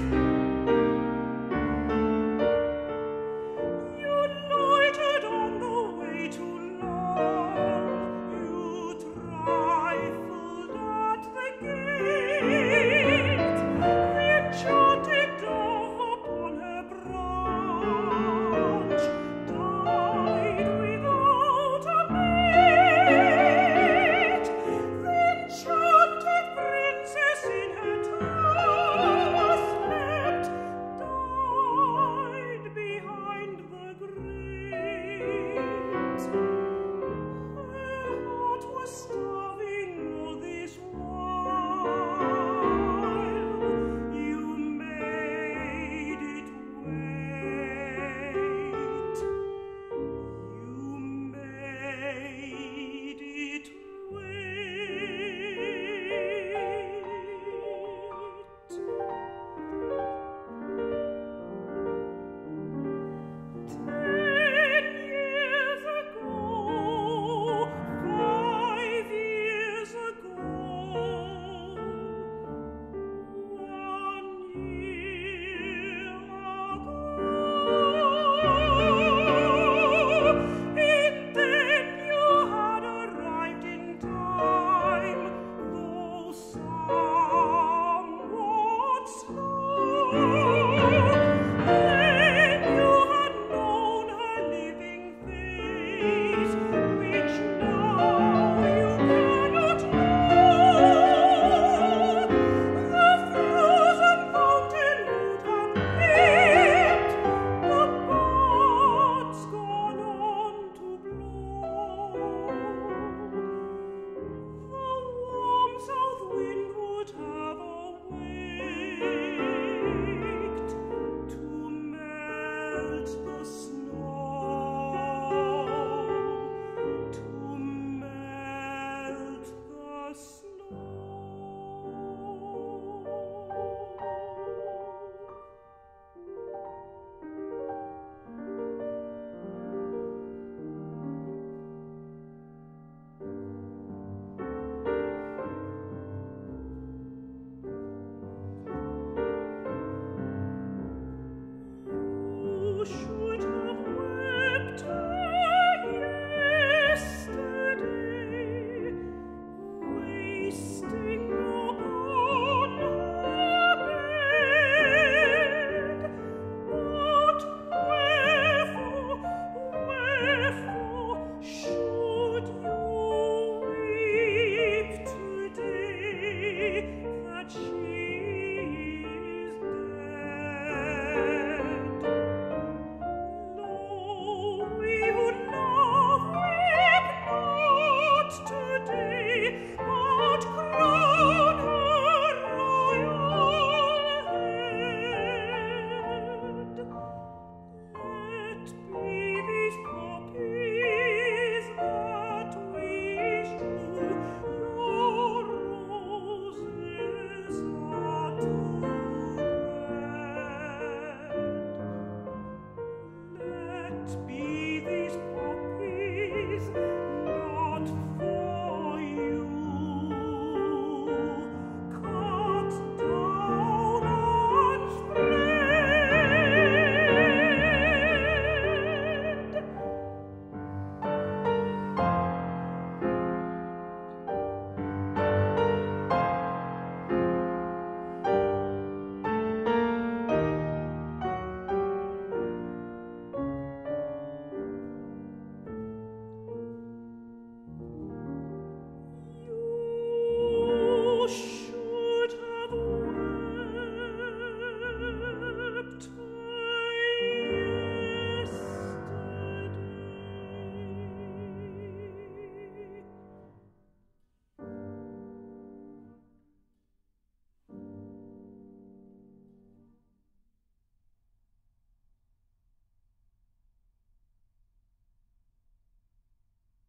guys. Ooh. words the